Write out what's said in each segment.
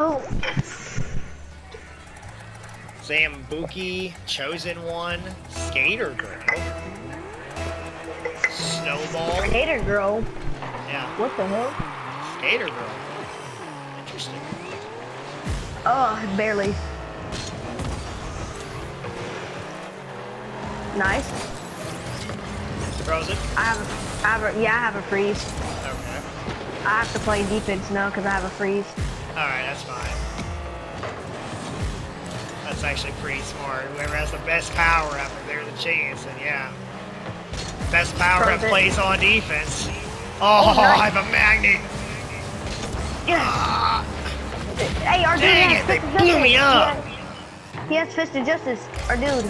Oh, Zambuki, Chosen One, Skater Girl, Snowball. Gator girl. Yeah, What the hell? Skater Girl. Interesting. Oh, barely. Nice. Frozen. I have, a, I have a, yeah, I have a freeze. Okay. I have to play defense now because I have a freeze. Alright, that's fine. That's actually pretty smart. Whoever has the best power up, if there's a chance, and yeah. Best power up Frozen. plays on defense. Oh, Oh, nice. I have a magnet. Yes. Ah, Hey, our Dang it, they blew justice. me He up. has- He has fist of justice. Our dude.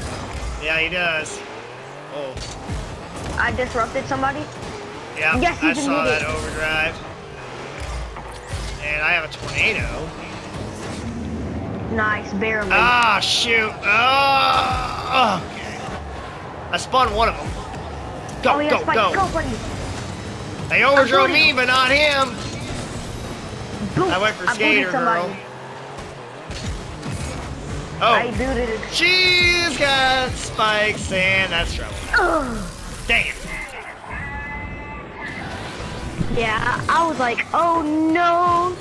yeah, he does. Oh, I disrupted somebody. yeah, Yes, I saw that it. overdrive. And I have a tornado. Nice, barely. Ah, shoot. Oh, okay. I spun one of them. Go, oh, yeah, go, Spike, go. go, buddy. They overdrove me, but not him. Boom. I went for booted Skater. Girl. I Oh, booted it. she's got spikes, and that's trouble. Ugh. Dang it. Yeah, I was like, oh no.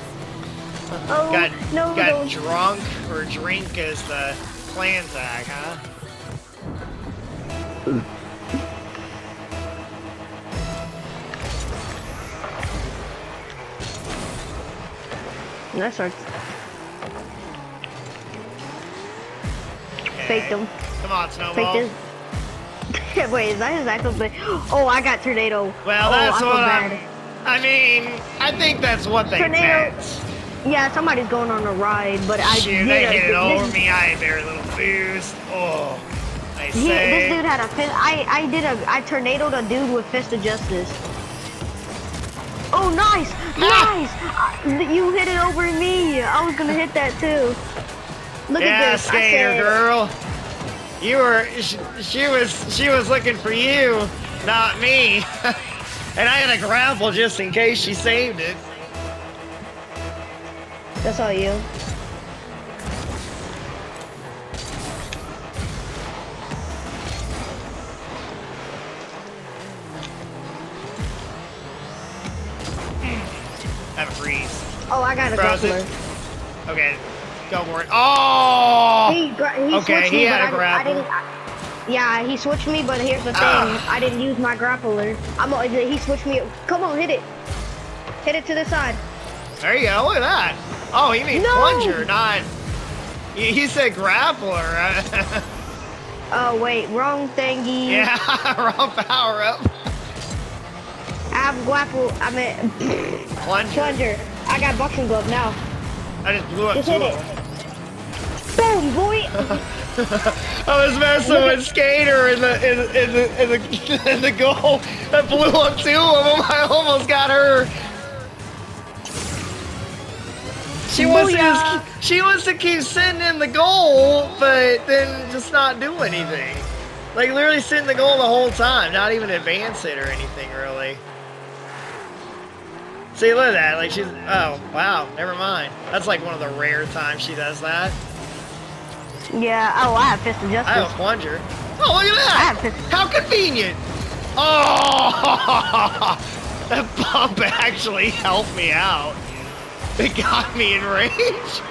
Oh, got no, got no. drunk or drink as the plan tag, huh? That starts. Okay. Faked him. Come on, Faked Snowball. his. Wait, is that his actual play? Oh, I got tornado. Well, oh, that's I feel what bad. I'm. Mean, I think that's what they Tornado. meant. Yeah, somebody's going on a ride, but I Shoot, they a- hit it over me. I had very little boost. Oh, I He, this dude had a fist. I I did a I tornadoed a dude with fist of justice. Oh, nice, Ah! nice! Uh, You hit it over me. I was gonna hit that too. Look yeah, at this. I skater said- girl. You were. She, she was. She was looking for you, not me. and I had a grapple just in case she saved it. That's all you. Have a freeze. Oh, I got a Frozen. grappler. Okay, go for it. Oh! He, he Okay, he had a I, I grapple. didn't. I, yeah, he switched me, but here's the thing: Ah. I didn't use my grappler. I'm. a- He switched me. Come on, hit it. Hit it to the side. There you go. Look at that. Oh, he means No! plunger, not. He, he said grappler. Oh wait, wrong thingy. yeah, wrong power up. I have grapple. I mean Plunger. plunger. I got boxing glove now. I just blew up Just two hit of it. Boom, boy. I was messing with Skater in the in, the- in the in the in the goal. That blew up two of them. I almost got her. She wants to just, she wants to keep sitting in the goal, but then just not do anything. Like literally sit in the goal the whole time, not even advance it or anything really. See, look at that. Like she's oh wow, never mind. That's like one of the rare times she does that. Yeah. Oh, I have fist of I have a justice. plunger. Oh, look at that! I have fist. How convenient! Oh, that bump actually helped me out. It got me in range.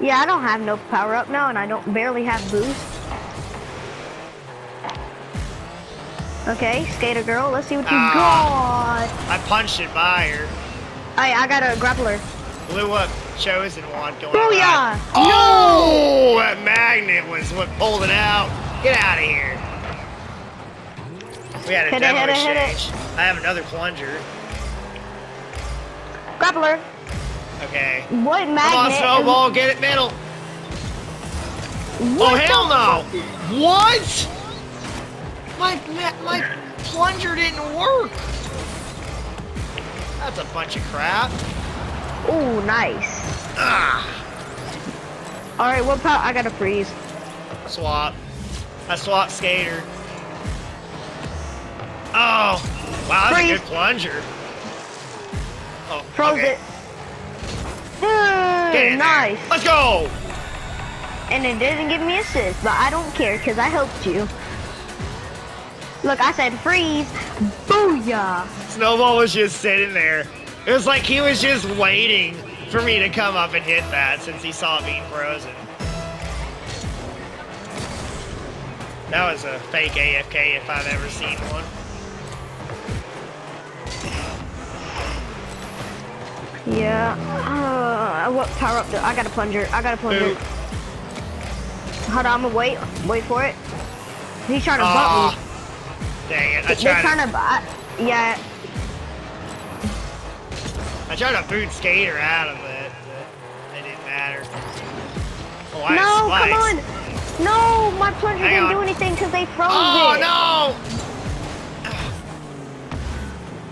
Yeah, I don't have no power up now, and I don't barely have boost. Okay, skater girl. Let's see what you Ah. got. I punched it by her. Hey, I got a grappler. Blew up chosen one going Booyah! around. Oh, oh that magnet was what pulled it out. Get out of here. We had a Hit it, demo hit it, hit it. exchange. I have another plunger. Grappler. Okay. What magnet? Come on, Snowball, get it middle. Oh, what oh hell no! What? My my plunger didn't work. That's a bunch of crap. Ooh, nice. Ah, All right, what power? I got to freeze. swap. I swap skater. Oh, wow, that's a good plunger. Oh, Froze okay. it. In there. nice. Let's go. And it didn't give me a assist, but I don't care because I helped you. Look, I said freeze. Booyah. Snowball was just sitting there. It was like he was just waiting for me to come up and hit that since he saw me frozen. That was a fake AFK if I've ever seen one. Yeah. Uh, what power up? Do? I got a plunger. I got a plunger. Hold on, I'm gonna wait. Wait for it. He's trying to Aw. butt Dang it. I me. They're trying to, to butt. Yeah. I tried to boot Skater out of it, but it didn't matter. Oh, no, come on. No, my plunger Hang didn't on. do anything because they froze Oh, it. no!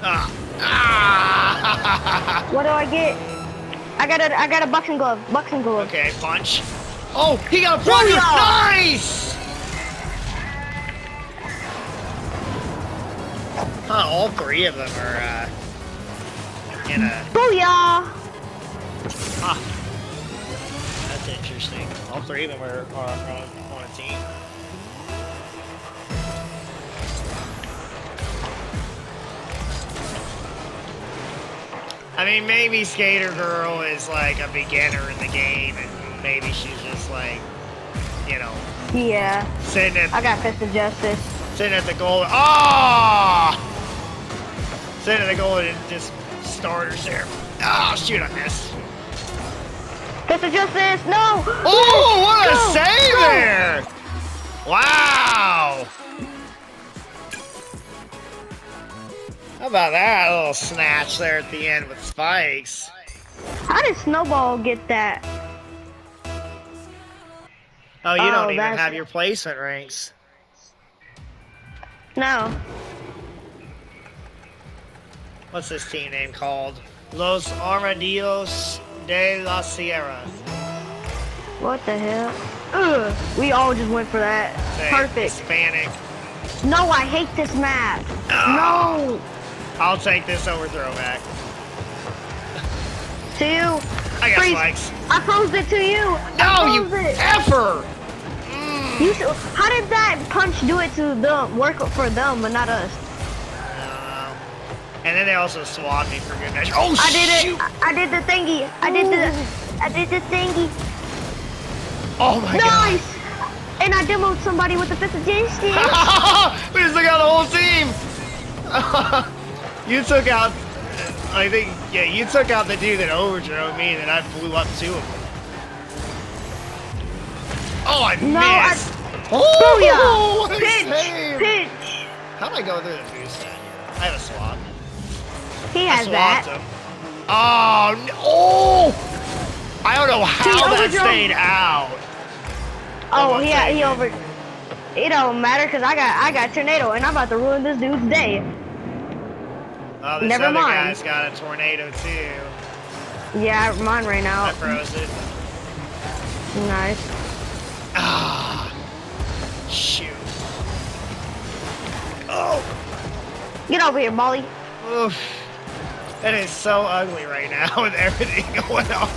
Ah. Ah. What do I get? I got a I got a boxing glove. Boxing glove. okay, punch. Oh, he got a plunger! Nice! Huh, all three of them are, uh, in a... Booyah! Ah. That's interesting. All three of them are, are on, on a team. I mean, maybe Skater Girl is like a beginner in the game, and maybe she's just like, you know, Yeah. sitting at I got fist of justice. sitting at the goal. Ah! Sitting at the goal and just starters there. Oh shoot, I missed. Fist of justice. No. Oh, what a Go, save go. there! Wow! How about that little snatch there at the end with spikes? How did Snowball get that? Oh, you Oh, don't even have your placement ranks. No. What's this team name called? Los Armadillos de la Sierra. What the hell? Ugh. We all just went for that. Say, Perfect. Hispanic. No, I hate this map. Ah. No. I'll take this overthrow back. To you. I got Freeze. spikes. I posed it to you. No, you it. effer! You how did that punch do it to them? Work for them, but not us. I don't know. And then they also swapped me for good measure. Oh, I did shoot! it. I, I did the thingy. I did the. I did the thingy. Oh my god. Nice. And I demoed somebody with the fist of justice. we just took out the whole team. you took out, I think, yeah, you took out the dude that overdrove me, and then I blew up two of them. Oh, I No, I- oh, oh Booyah! what a Pitch. Pitch. How did I go through the boost? I have a swap. He has that. him. Oh, no. oh! I don't know how that stayed out. Oh, yeah, he over. It don't matter because I got I got tornado and I'm about to ruin this dude's day. Oh, this Never other mind. guy's got a tornado too. Yeah, mine right now. I froze it. Nice. Ah, shoot. Oh, Get over here, Molly. oof. It is so ugly right now with everything going on.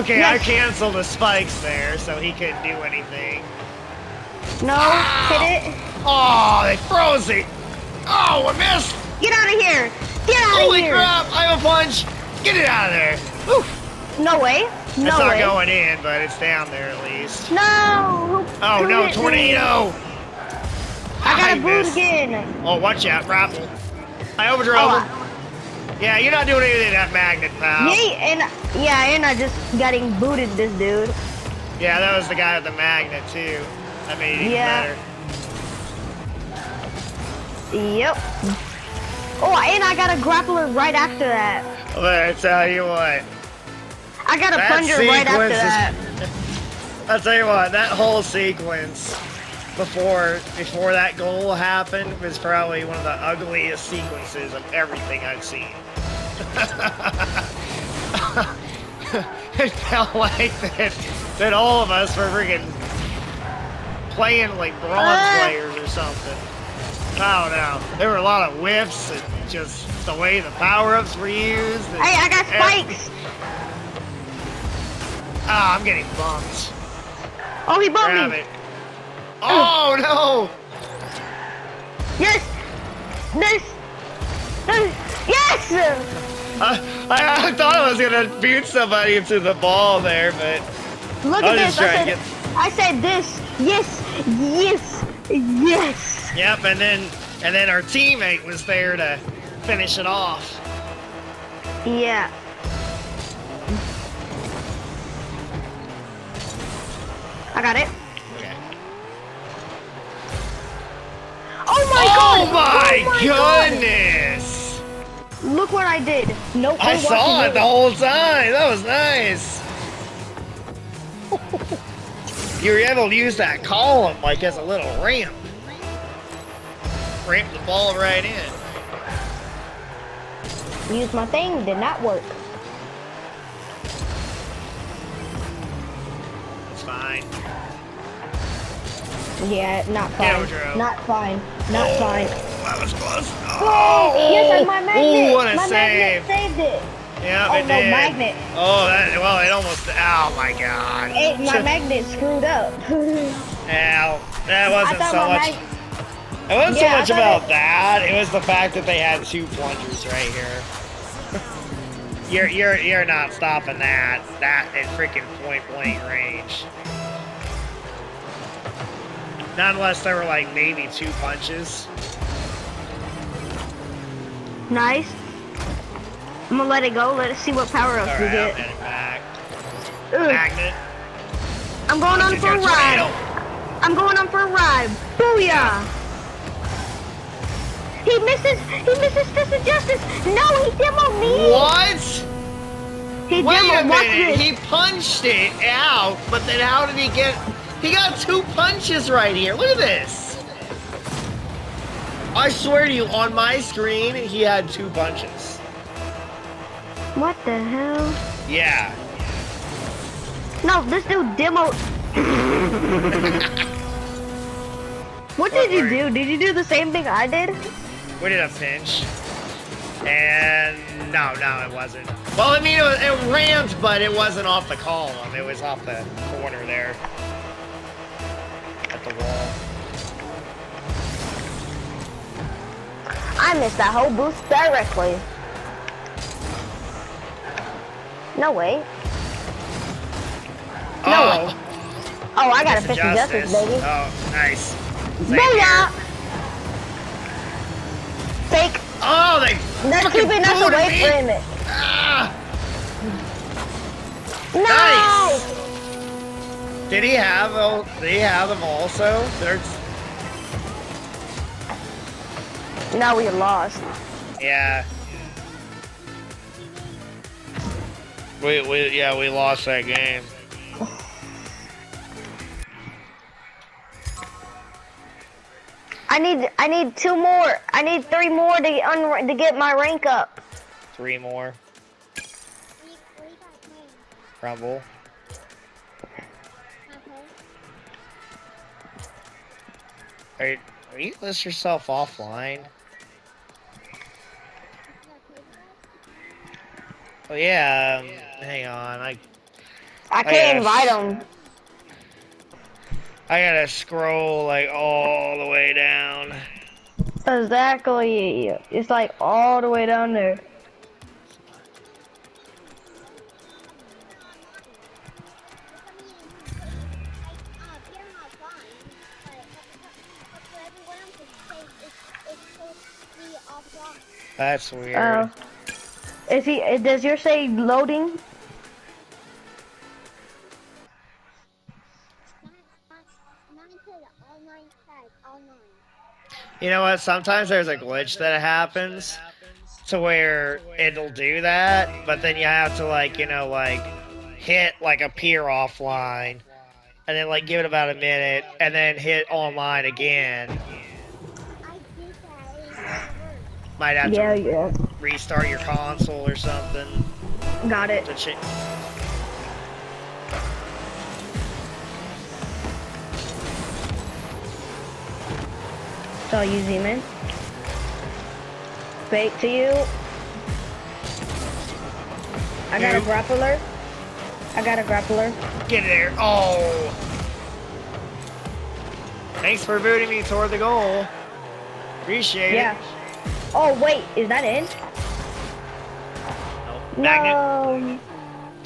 Okay, I Yes. canceled the spikes there, so he couldn't do anything. No, Ow. hit it. Oh, they froze it. Oh, I missed. Get out of here. Get out of here. Holy crap, I have a punch. Get it out of there. Oof. No way. No it's not way. going in, but it's down there at least. No. Oh no, tornado! I got a boot again. Oh, watch out, raffle. I overdrove Oh. Yeah, you're not doing anything that magnet, pal. Yay, and yeah, and I just getting booted this dude. Yeah, that was the guy with the magnet too. That made it even Yeah. better. Yep. Oh, and I got a grappler right after that. But I tell you what, I got a plunger right after that. is. I'll tell you what, that whole sequence before before that goal happened was probably one of the ugliest sequences of everything I've seen. it felt like that that all of us were freaking playing like bronze Ah. players or something. I don't know. There were a lot of whiffs and just the way the power ups were used. and Hey, I got spikes. Ah, I'm getting bumped. Oh, he bumped Grab me. it. Oh no! Yes. This. This. Yes. I, I, I thought I was gonna beat somebody into the ball there, but Look at this. I said, to I said this. Yes. Yes. Yes. yep. And then and then our teammate was there to finish it off. Yeah. I got it. My oh god! my, oh my God. goodness! Look what I did. No. Nope. I saw it the whole time. That was nice. you were able to use that column like as a little ramp. Ramp the ball right in. Use my thing. Did not work. It's fine. Yeah, not fine. Joe. Not fine. Not oh, fine. That was close. Oh, yes, and my magnet. Ooh, what a my save. magnet saved it. Yeah, Oh, it no, did. magnet. Oh, that, well, it almost. Oh my god. It, my magnet screwed up. Yeah, that wasn't so much. It wasn't Yeah, so much about it- that. It was the fact that they had two plungers right here. you're you're you're not stopping that. That at freaking point blank range. Not unless there were like maybe two punches. nice. I'm gonna let it go. Let us see what power ups we Alright, I'm get. back. Magnet. I'm going on for a ride. I'm going on for a ride. Booyah! He misses. He misses Fist of Justice. No, he demoed me. What? He Wait a demoed. Watch minute. He punched it out, but then how did he get? He got two punches right here. Look at this. I swear to you, on my screen, he had two punches. What the hell? Yeah. No, this dude demo. what did you do? Did you do the same thing I did? We did a pinch. And no, no, it wasn't. Well, I mean, it, was, it rammed, but it wasn't off the column. It was off the corner there. At the wall. I missed that whole boost directly. No way. No oh, way. Oh, I got a Fist fist of justice, baby. Oh, nice. Same Booyah! Fake. Oh, they They're keeping us away me. from it. Ah! No! Did he have? Oh, did he have them also? There's, Now we lost. yeah. We, we, yeah, we lost that game. I need I need two more. I need three more to get un- to get my rank up. Three more. Crumble. Are you, are you list yourself offline? Oh yeah. Um, hang on. I I can't invite them. I gotta scroll like all the way down. Exactly. It's like all the way down there. That's weird. Uh, is he? uh, Does your say loading? You know what? Sometimes there's a glitch that happens to where it'll do that, but then you have to like, you know, like hit like appear offline and then like give it about a minute and then hit online again. Might have Yeah, to yeah. restart your console or something Got it. So I'll use him in. Fake to you. I got a grappler. I got a grappler. Get there. Oh. Thanks for booting me toward the goal. Appreciate Yeah. it. Oh wait, is that in? Nope. Magnet. No.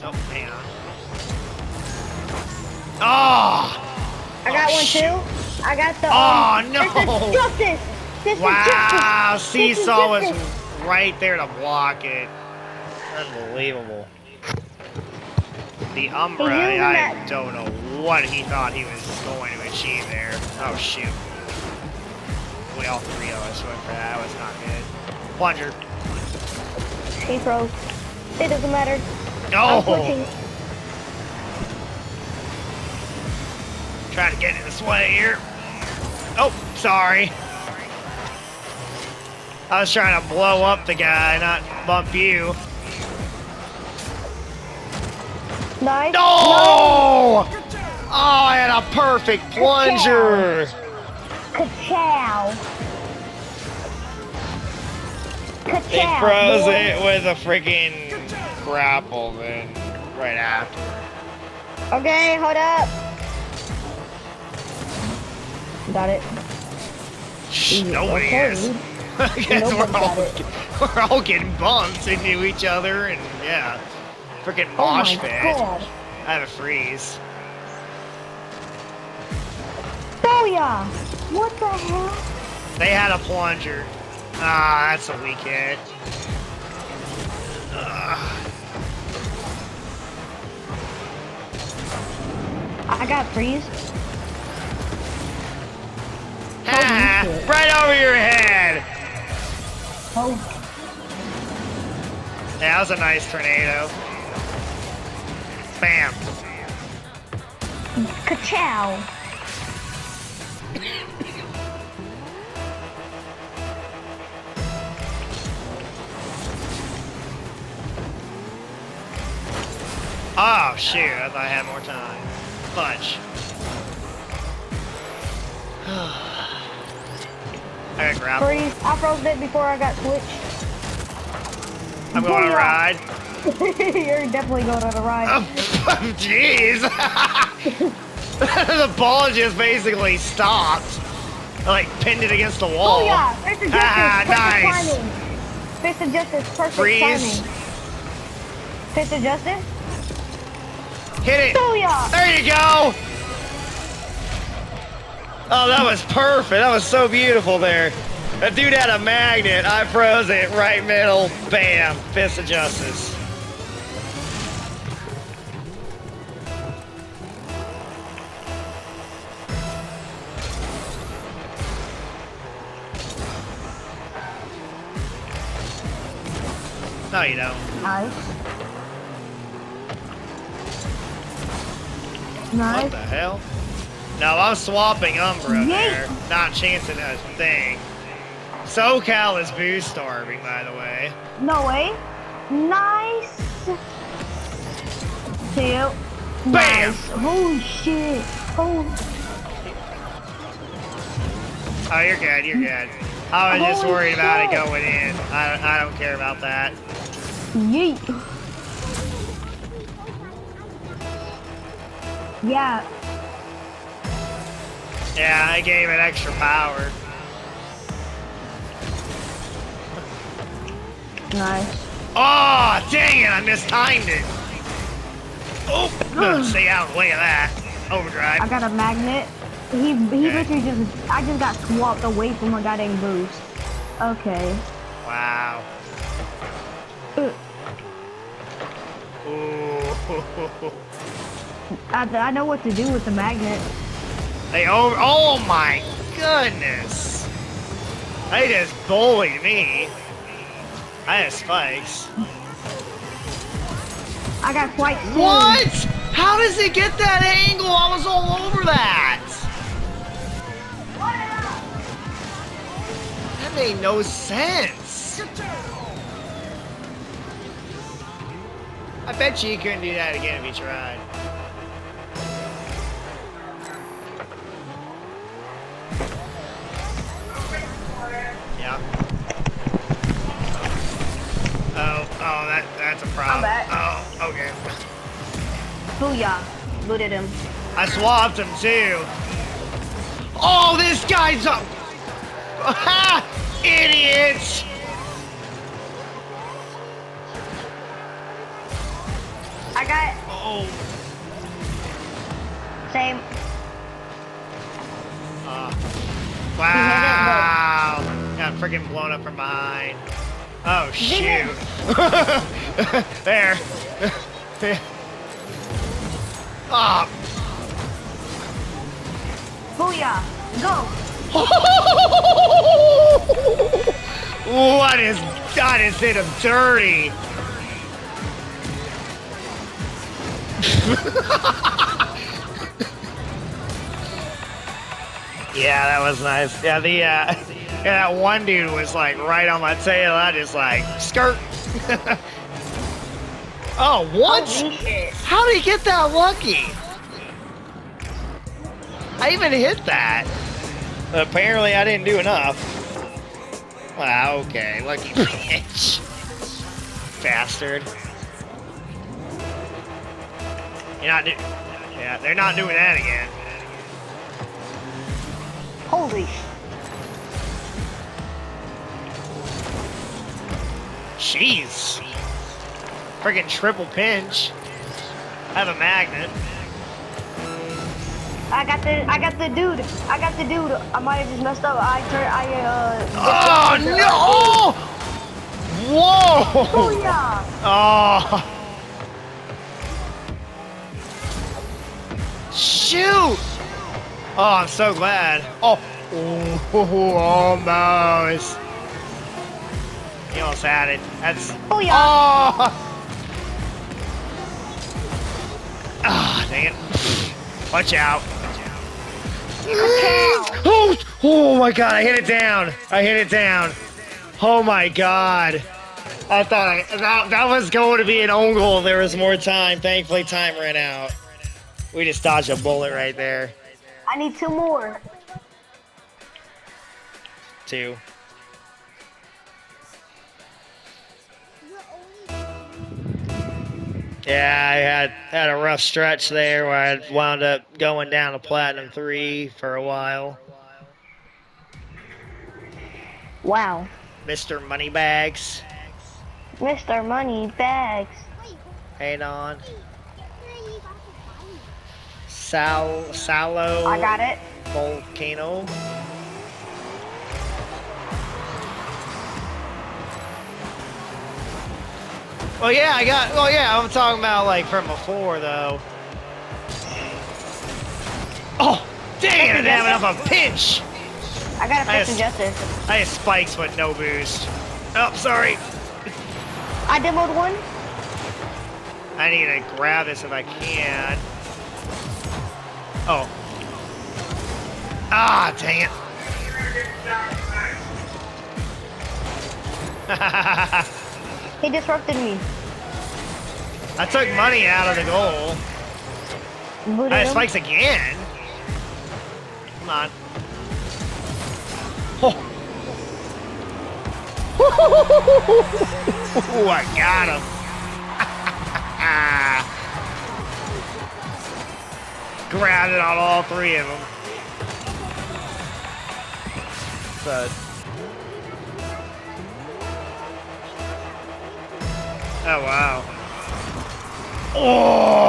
Oh, hang on. Oh! I got Oh, one shoot. too. I got the. Oh, um, no. This is justice. This Wow! is justice. Seesaw was right there to block it. Unbelievable. The Umbra, I that- don't know what he thought he was going to achieve there. Oh, shoot. We all three of us went for that. That was not good. Plunger. He froze. It doesn't matter. I'm Oh! switching. Trying to get in this way here. Oh, sorry. I was trying to blow up the guy, not bump you. Nice. No! Oh, I had a perfect plunger. Ka-chow. Ka-chow. froze it with a freaking grapple then right after. Okay, hold up. Got it. Shh, Easy. Nobody Okay. is. I guess we're all, we're all getting bumped into each other and yeah. Freaking oh mosh Oh pit. god. I have a freeze. Oh, Booyah! What the hell? They had a plunger. Ah, that's a weak hit. Ugh. I got freeze. Ah, right over your head. Oh, That was a nice tornado. Bam. ka-chow. Oh, shoot. I thought I had more time. Fudge. I got grapple. Freeze. I froze it before I got switched. I'm going on a ride. You're definitely going on a ride. Oh, Jeez. the ball just basically stopped. Like pinned it against the wall. Oh yeah, Fist of Justice, Ah, perfect nice. timing. Fist of Justice, perfect Freeze. timing. Fist of Justice? Hit it. Booyah! There you go. Oh, that was perfect. That was so beautiful there. That dude had a magnet. I froze it right middle. Bam. Fist of justice. No, you don't. Nice. What the hell? No, I'm swapping Umbra there. Not chancing a thing. SoCal is boost starving, by the way. No way. Nice. Two. Bam! Nice. Holy shit. Oh, Oh, you're good. You're good. I was just Holy worried about it going in. I I don't care about that. yeet. Yeah. Yeah, I gave it extra power. Nice. Oh, dang it! I mistimed it. Oh, no, stay out of the way of that. Overdrive. I got a magnet. He he Okay. literally just I just got swapped away from a goddamn boost. Okay. Wow. Uh, Ooh. I, I know what to do with the magnet. They over. Oh my goodness! They just bullied me. I had spikes. I got quite. What? How does it get that angle? I was all over that. That made no sense. I bet you you couldn't do that again if you tried. Okay. Booyah. Booted him. I swapped him too. Oh, this guy's a idiots. I got Oh. same. Uh, wow. Got freaking blown up from behind. Oh shoot. it? There. Ah. Booyah. Go. what is that is it him dirty? yeah, that was nice. Yeah, the uh, yeah, that one dude was like right on my tail. I just like skirt. Oh, what? Oh, Holy. How did he get that lucky? I even hit that. Apparently, I didn't do enough. Wow, okay, lucky bitch. Bastard. You're not do- Yeah, they're not doing that again. Holy Jeez. Freaking triple pinch. I have a magnet. I got the I got the dude. I got the dude. I might have just messed up. I turned I uh Oh, no! Whoa! Booyah. Oh. Shoot! Oh, I'm so glad. Oh, Ooh, almost. He almost had it. That's. Booyah. Oh! Ah, dang it. Watch out. Oh, oh my god, I hit it down. I hit it down. Oh my god. I thought I, that, that was going to be an own goal. There was more time. Thankfully, time ran out. We just dodged a bullet right there. I need two more. Two. Yeah, I had had a rough stretch there where I wound up going down to platinum three for a while. Wow. Mr. Moneybags, Mr. Money Bags. hang on. Sal Salo I got it. Volcano. Oh yeah, I got. Oh yeah, I'm talking about like from before though. Oh, dang it! I didn't have enough of a pinch. I got a fix justice. I had spikes but no boost. Oh, sorry. I demoed one. I need to grab this if I can. Oh. Ah, dang it. He disrupted me. I took money out of the goal. Booted I spikes again. Come on. Oh. Ooh, I got him. Grabbed it on all three of them. But. Oh, wow. Oh!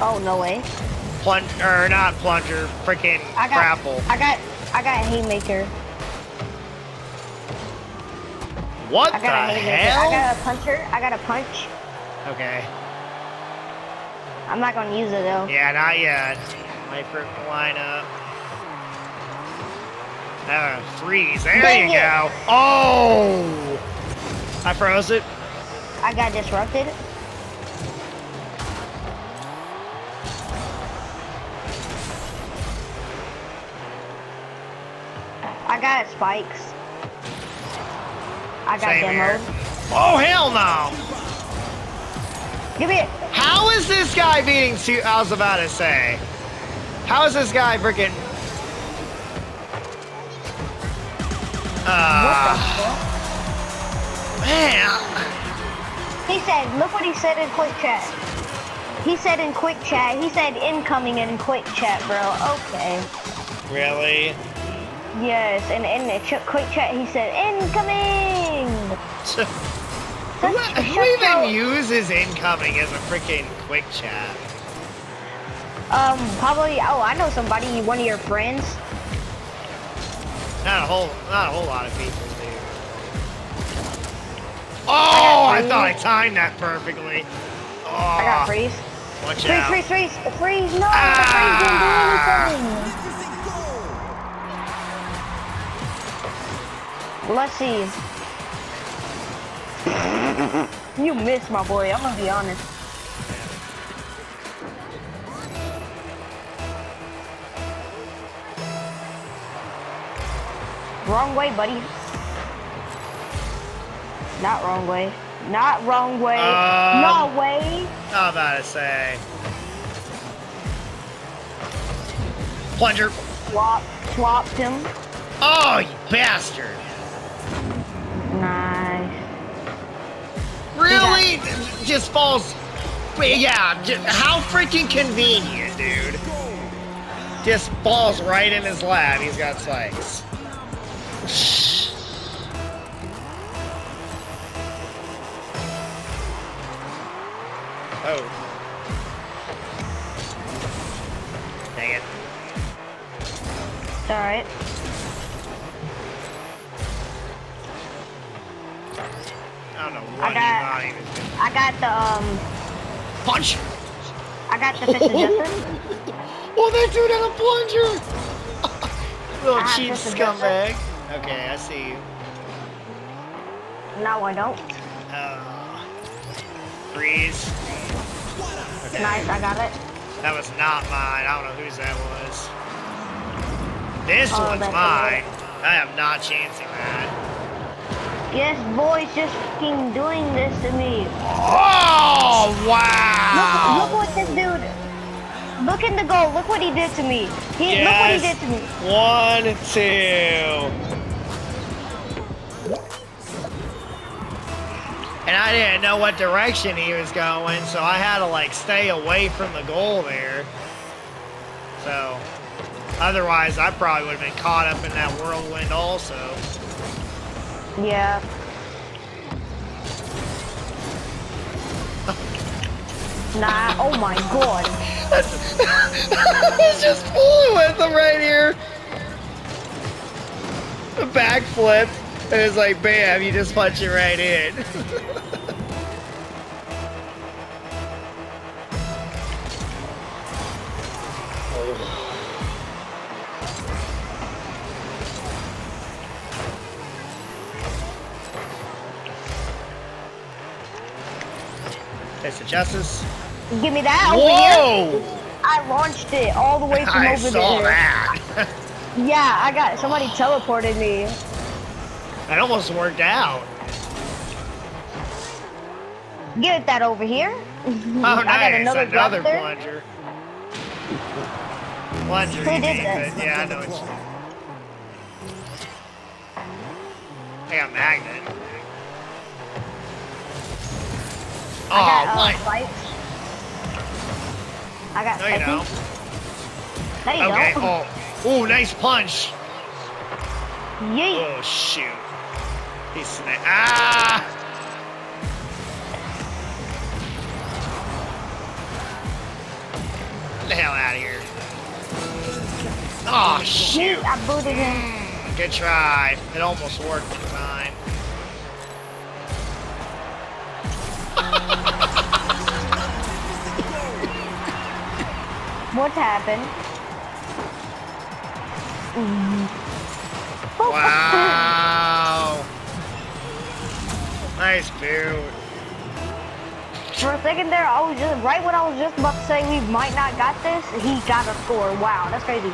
Oh no way. Plunge or not plunger, freaking I got grapple. I got I got a haymaker. What I the got a haymaker. hell? I got a puncher. I got a punch. Okay. I'm not gonna use it though. Yeah, not yet. Wait for it to line up. Freeze. There Dang you it. go. Oh! I froze it. I got disrupted. I got spikes. I got Same here. Oh, hell no! Give me it. How is this guy beating two? I was about to say. How is this guy freaking. Uh, man. He said, look what he said in quick chat. He said in quick chat, he said incoming in quick chat, bro. Okay. Really? Yes, and in the ch quick chat, he said incoming. who, Such- who such even uses incoming as a freaking quick chat? Um, probably. Oh, I know somebody. One of your friends. Not a whole, not a whole lot of people do. Oh, I freeze. thought I timed that perfectly. Oh, I got freeze. watch Freeze, out. freeze, freeze, freeze! No, Ah. the freeze didn't do anything. Let's see. You missed, my boy. I'm gonna be honest. Wrong way, buddy. Not wrong way. Not wrong way. Um, no way. I'm about to say. Plunger. Swap, swapped him. Oh, you bastard. Nice. Really? Just falls. Yeah, ju- how freaking convenient, dude. Just falls right in his lap. He's got spikes. It's alright. I don't know I what got- he's not even. I got the um Punch! I got the fist of justice. Oh, that dude had a plunger! Little I cheap have to scumbag. Okay, I see you. No I don't. Uh, freeze. Okay. Nice, I got it. That was not mine. I don't know whose that was. This Oh, one's mine. I am not chancing that. Yes, boy's just fucking doing this to me. Oh, wow! look what this dude. Look in the goal. Look what he did to me. He look what he Yes. did to me. One, two. And I didn't know what direction he was going, so I had to like stay away from the goal there. So, otherwise, I probably would have been caught up in that whirlwind also. Yeah. Nah. Oh my god. He's just fooling with him right here. A backflip, and it's like, bam, you just punch it right in. Taste of justice. Give me that over here. I launched it all the way from I over saw there. that. Yeah, I got somebody teleported me. That almost worked out. Get that over here. Oh, I got another, Another, plunger. Plunger, Who did this? yeah, I know it's. I got magnet. I Oh, got uh, what? spikes. I got No, you don't. No, you Okay. don't. Oh, ooh, nice punch. Yeet. Oh shoot. He's sna- ah. Get the hell out of here. Oh shoot. I booted him. Good try. It almost worked the time. What happened? Wow. nice build. For a second there, I was just right when I was just about to say we might not got this, he got a score. Wow, that's crazy.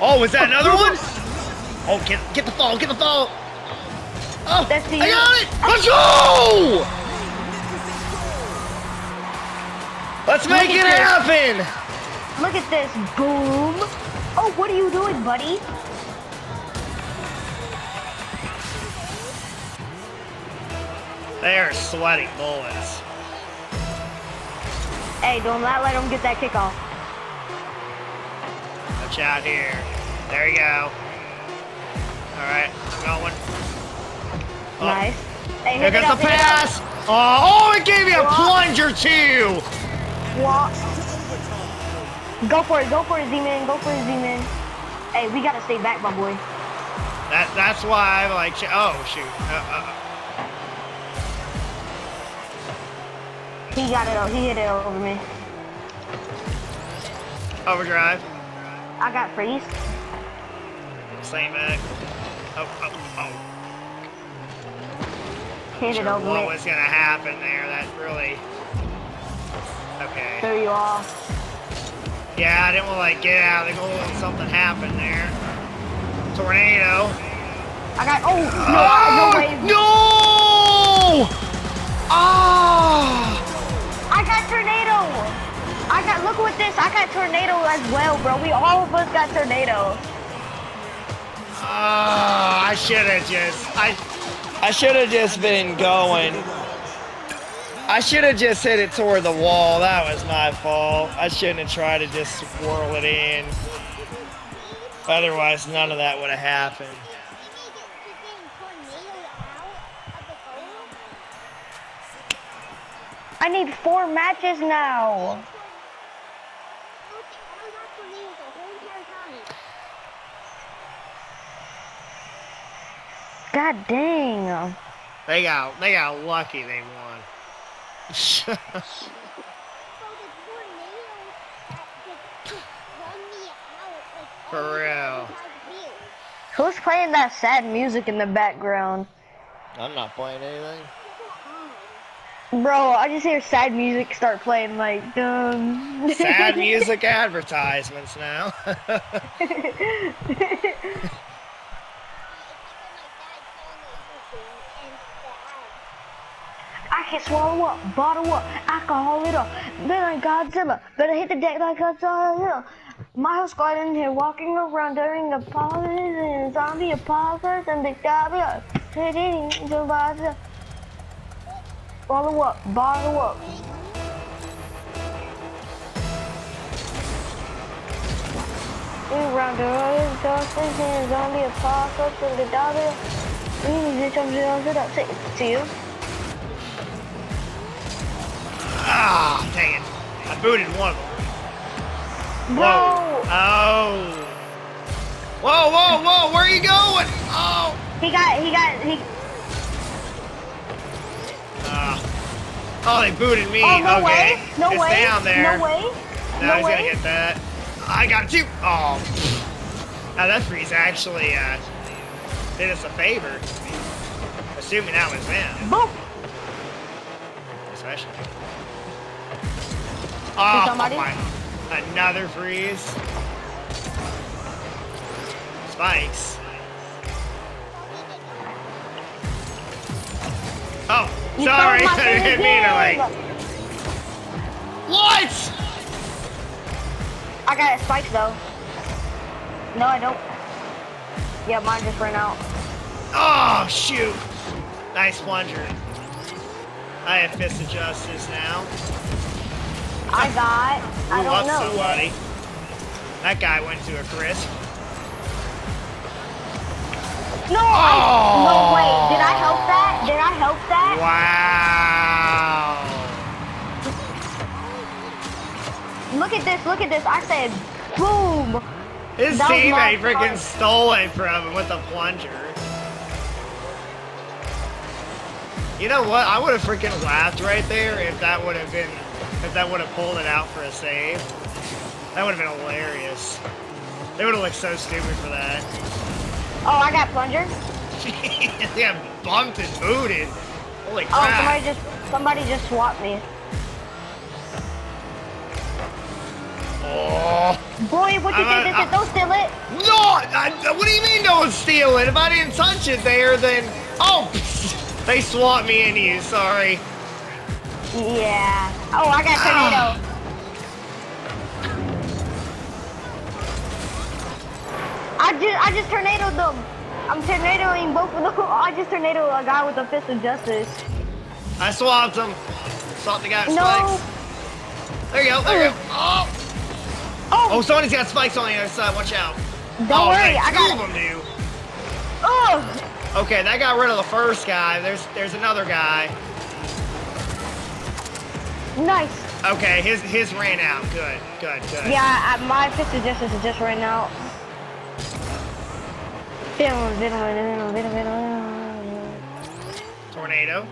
Oh, is that another one? Oh, get get the fall, get the fall. Oh, That's the- I got it. Let's go. Let's make it happen! Look at this, boom! Oh, what are you doing, buddy? They are sweaty bullets. Hey, don't let them get that kickoff. Watch out here. There you go. Alright, I'm going. Oh. Nice. Hey, here the pass! Oh, oh, it gave me a plunger too! What? Go for it, go for it, Z-Man, go for it, Z-Man. Hey, we gotta stay back, my boy. That, that's why I like, oh, shoot. Uh, uh. He got it, he hit it over me. Overdrive. I got freeze. Same it. Oh, oh, oh. Hit sure it over what me. was gonna happen there? That really. Okay. There you are. Yeah, I didn't want to like get out of the goal and something happened there. Tornado. I got. Oh no! Oh, no way. No! Ah! I got tornado. I got. Look with this. I got tornado as well, bro. We all of us got tornado. Ah! Uh, I should have just. I. I should have just been going. I should have just hit it toward the wall. That was my fault. I shouldn't have tried to just swirl it in. Otherwise, none of that would have happened. I need four matches now. God dang. They got they got lucky they won. For real. Who's playing that sad music in the background? I'm not playing anything. Bro, I just hear sad music start playing like dumb. Sad music advertisements now. can swallow up, bottle up, alcohol it up. Then I Godzilla, better hit the deck like Godzilla. My squad in here walking around during apocalypse and zombie apocalypse and the Godzilla. Hitting the Godzilla. Bottle up, bottle up. Around the road, Dawson, and zombie apocalypse and the Godzilla. We need to jump it up. See you. Ah, dang it. I booted one of them. Whoa. Oh. Whoa, whoa, whoa, where are you going? Oh. He got, he got, he. Uh, oh, they booted me. Oh, no okay. way. No it's way. down there. No way. No, no he's way. gonna get that. I got you. Oh. Now that freeze actually uh, did us a favor. Assuming that was them. Boom. Especially. Oh, my. Another freeze. Spikes. Oh, sorry. my hit me in the leg. thing. What? I got a spike though. No, I don't. Yeah, mine just ran out. Oh, shoot. Nice plunger. I have Fist of Justice now. I got. I Ooh, don't know. somebody. That guy went to a crisp. No, Oh. I, no wait. Did I help that? Did I help that? Wow. Look at this. Look at this. I said, boom. His That teammate freaking stole it from him with a plunger. You know what? I would have freaking laughed right there if that would have been, if that would have pulled it out for a save. That would have been hilarious. They would have looked so stupid for that. Oh, I got plunger. yeah, bumped and booted. Holy oh, crap. Oh, somebody just somebody just swapped me. Oh. Boy, what you think this? Don't steal it. No! I, what do you mean don't steal it? If I didn't touch it there, then... Oh! They swapped me into you, sorry. Yeah. Oh, I got tornado. I just I just tornadoed them. I'm tornadoing both of them. I just tornadoed a guy with a fist of justice. I swapped him. Swapped the guy with No. spikes. There you go. There you go. Oh. oh. Oh, Oh, somebody's got spikes on the other side. Watch out. don't oh, worry. I two got of them do. Oh, Okay, that got rid of the first guy. There's there's another guy. Nice. Okay, his his ran out. Good, good, good. Yeah, I, my fist is just fiddle, fiddle. Tornado.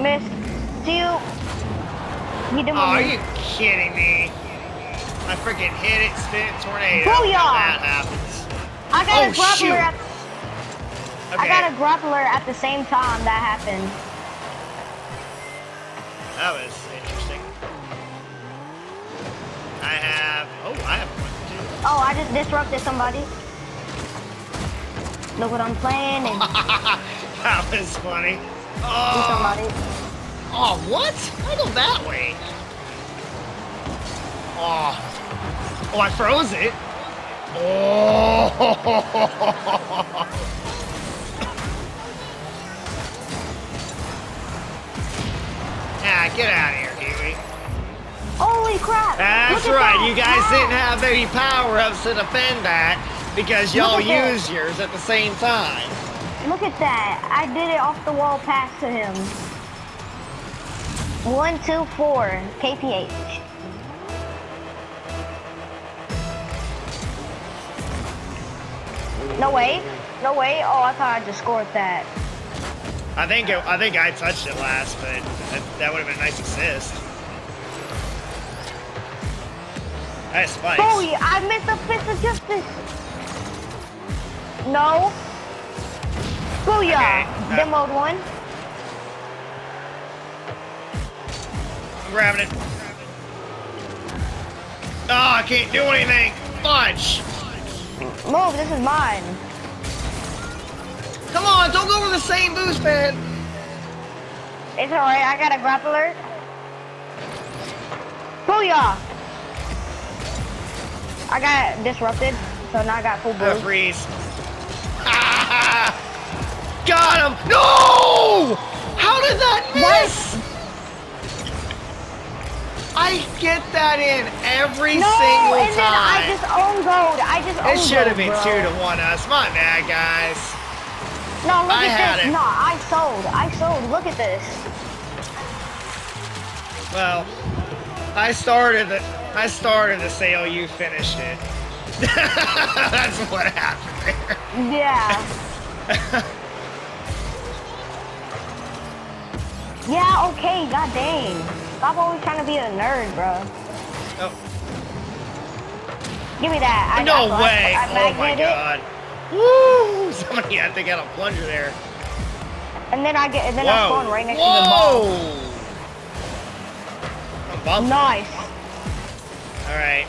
Miss, see you. Oh, are you kidding me? I freaking hit it, spin tornado. Booyah! That happens. I got Oh, a grappler shoot. at Okay. I got a grappler at the same time that happened. That was interesting. I have. Oh, I have one too. Oh, I just disrupted somebody. Look what I'm playing and that was funny. Oh, somebody. oh, what? I go that way. Oh, oh, I froze it. Oh. Ah, get out of here, Huey. Holy crap! That's Look right. that. You guys Wow. didn't have any power ups to defend that because y'all at that. used yours at the same time. Look at that. I did it off the wall pass to him. One, two, four. KPH. No way. No way. Oh, I thought I just scored that. I think it, I think I touched it last, but that, that would have been a nice assist. That spikes. Boy, I missed the fist of justice. No. Booyah. Okay, uh, Demoed one. I'm grabbing it. Oh, I can't do anything. Fudge. Move, this is mine. Come on, don't go for the same boost man. It's alright, I got a grappler. Booyah! I got disrupted, so now I got full boost. freeze. Ah! Got him! No! How did that miss? I get that in every No, single and then I just own gold. I just own gold. it should have been bro. two to one us. My bad, guys. No, look I at this. it. No, I sold. I sold. Look at this. Well, I started the I started the sale. You finished it. That's what happened there. Yeah. yeah, okay, god dang. Stop always trying to be a nerd, bro. Oh, Give me that. I, no I- way! I, oh my magnet it, god! Woo! Somebody had to get a plunger there. And then I get, and then I Whoa! spawn right next to the ball. Whoa! I'm. Nice. All right.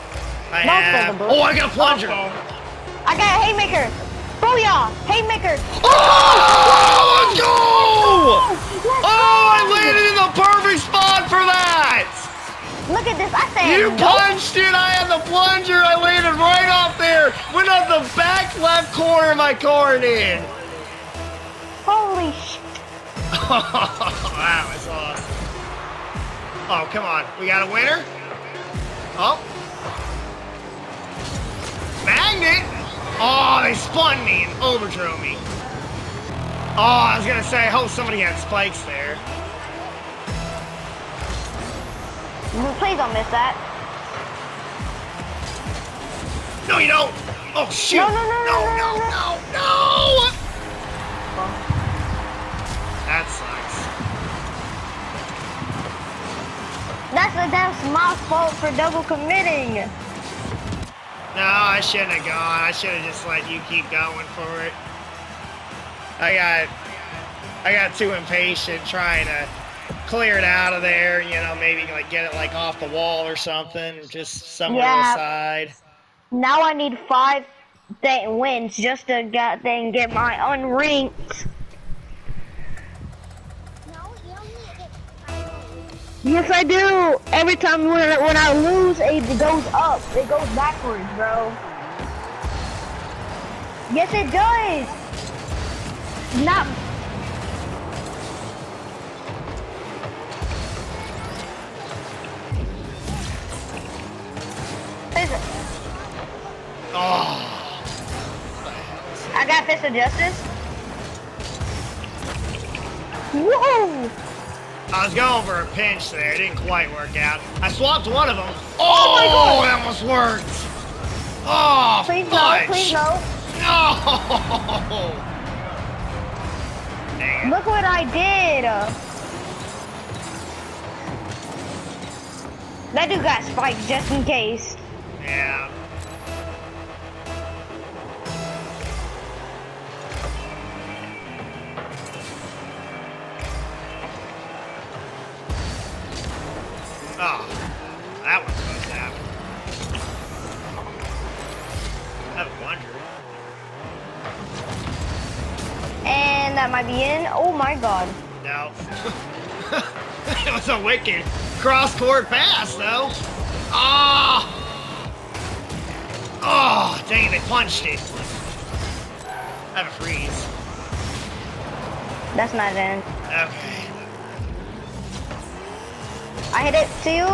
I Not have. Oh, I got a plunger. Okay. I got a haymaker. Booyah! Haymaker. Oh, let's go! Let's Oh, I landed in the perfect spot for that. Look at this. I said You punched it. I had the plunger. I landed right off there. Went up the back left corner of my car and in. Holy sh! that was awesome. Oh, come on. We got a winner? Oh. Magnet? Oh, they spun me and overdrove me. Oh, I was going to say, I hope somebody had spikes there. Please don't miss that. No, you don't. Oh, shoot. No, no, no, no, no, no, no. no. no. That sucks. That's a damn my fault for double committing. No, I shouldn't have gone. I should have just let you keep going for it. I got, I got too impatient trying to clear it out of there. You know, maybe like get it like off the wall or something, just somewhere Yeah. to the side. Now I need five thing wins just to get thing get my unranked. Yes, I do. Every time when I, when I lose, it goes up. It goes backwards, bro. Yes, it does. Not. is it? Oh. I got Fist of Justice. Whoa! I was going for a pinch there. It didn't quite work out. I swapped one of them. Oh, oh my god! That almost worked. Oh, please no! Please no! No! Damn. Look what I did. That dude got spiked just in case. Yeah. Oh, that was supposed to happen. I wondered. And that might be in. Oh my god. No. it was a wicked cross court pass, though. Ah! Oh, Oh, dang, it they punched it. I have a freeze. That's not in. Okay. I hit it too.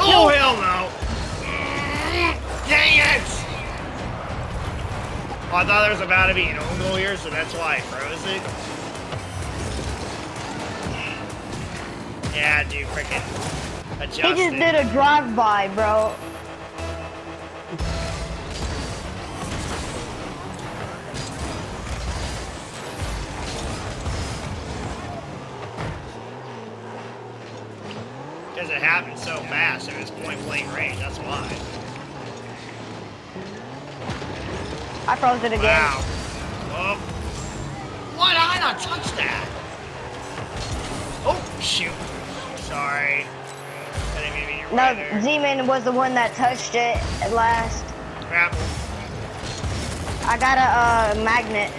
Oh, hell no. Dang it! Oh, I thought there was about to be an goal here, so that's why I froze it. Yeah, dude, freaking adjust He just did a drive-by, bro. I froze it again. Wow. Oh. Why did I not touch that? Oh, shoot. Sorry. I didn't mean to be your No. Z-Man was the one that touched it at last. Crap. I got a uh, magnet.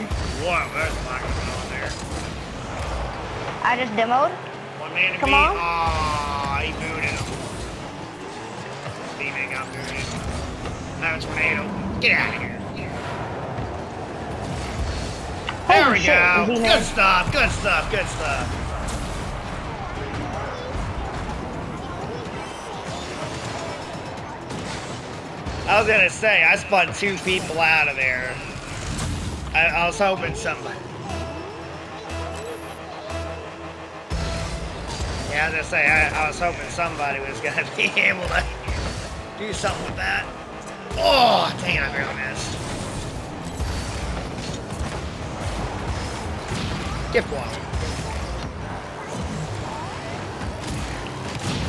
Whoa, there's a going on there. I just demoed. One man to Come beat. on. Aw, he booted him. D-Man got booted. That was tornado. Get out of here. There we shit, go. Good stuff, good stuff, good stuff. I was gonna say, I spun two people out of there. I, I was hoping somebody. Yeah, I was gonna say, I, I was hoping somebody was gonna be able to do something with that. Oh, dang, I barely missed. Gift one.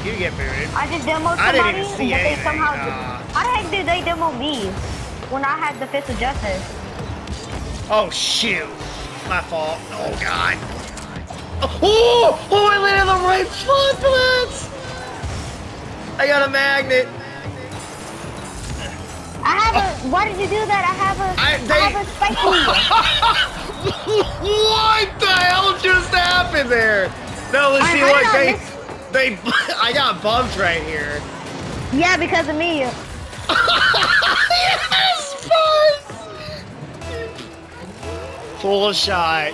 You get booted. I just demoed somebody, I didn't even see but they somehow. uh. How the heck did they demo me when I had the Fist of Justice? Oh shoot! My fault. Oh god. Oh! Oh! I landed on the right spot for that. I got a magnet. I have a. Why did you do that? I have a... I, they- have a spiky. what the hell just happened there? No, let's I- see what they miss- they. I got bumped right here. yeah, because of me. yes, Buzz! Full shot.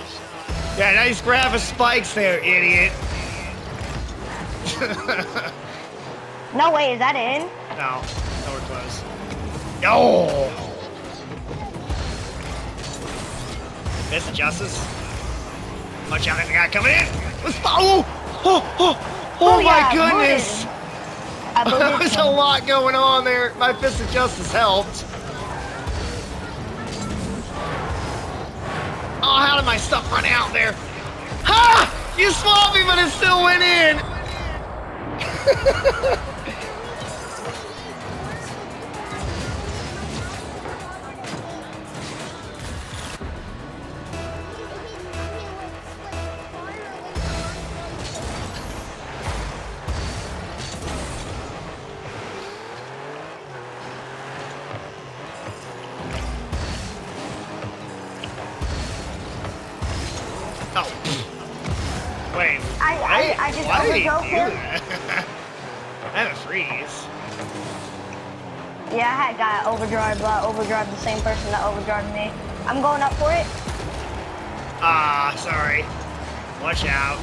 Yeah, nice grab of spikes there, idiot. No way, is that in? No, nowhere close. Miss justice. Watch out, there's a guy coming in. Let's follow. Oh, oh, oh, Oh, my yeah, goodness. I There was a lot going on there. My fist of justice helped. Oh, how did my stuff run out there? Ha! You swapped me, but it still went in. I'm going up for it. Ah, sorry. Watch out.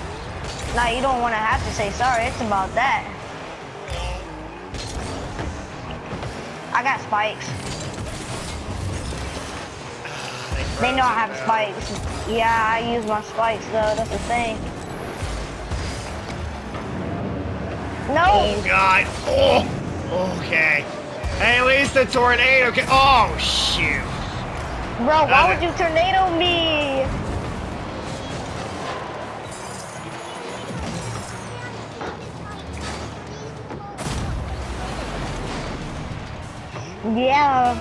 Nah, you don't want to have to say sorry. It's about that. I got spikes. They They know I have spikes. Yeah, I use my spikes though. That's the thing. No. Oh god. Oh. Okay. Hey, at least the tornado can. Oh shoot. Bro, why would you tornado me? Yeah.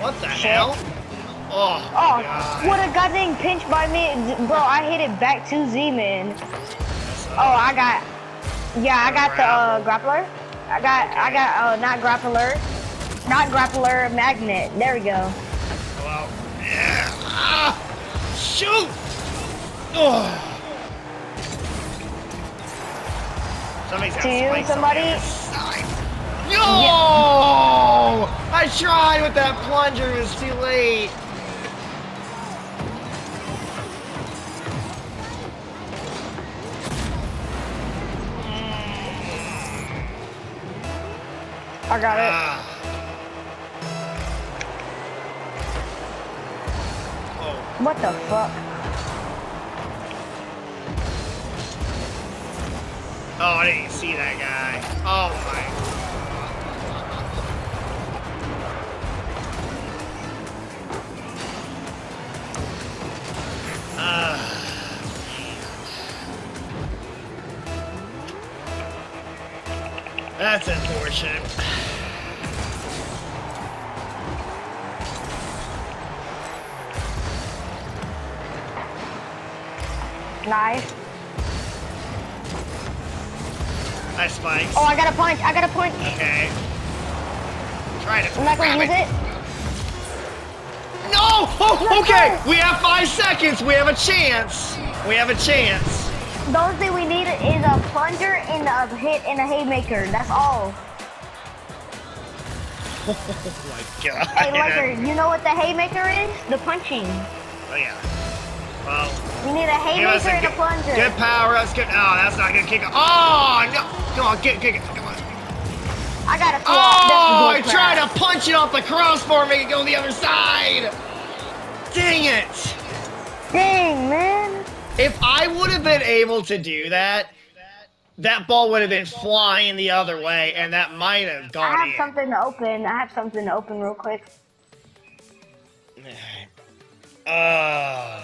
What the Shit. hell? Oh. Oh, God. what a goddamn pinch by me. Bro, I hit it back to Z-Man. Oh, I got, yeah, I got the uh, grappler. I got, I got, uh, not grappler, not grappler, magnet. There we go. Well, yeah. Ah, shoot! Oh. Somebody's got To somebody? the other side. No! I tried with that plunger. It was too late. I got it. Oh. What the fuck? Oh, I didn't see that guy. Oh my. Ah. That's unfortunate. Nice. Nice spikes. Oh, I got a punch. I got a punch. Okay. Try to I'm not gonna use it. No! Oh, okay. We have five seconds. We have a chance. We have a chance. The only thing we need is a plunger and a hit and a haymaker. That's all. Oh my god. Hey, Laker, you know what the haymaker is? The punching. Oh yeah. Well, You need a haymaker a and a plunger. good power. That's good. Oh, that's not gonna kick. Oh no! Come on, get, get, get. Come on. I got a Oh, I tried to punch it off the crossbar, make it go on the other side. Dang it! Dang, man. If I would have been able to do that, that ball would have been flying the other way, and that might have gone. I have in. something to open. I have something to open real quick. Uh,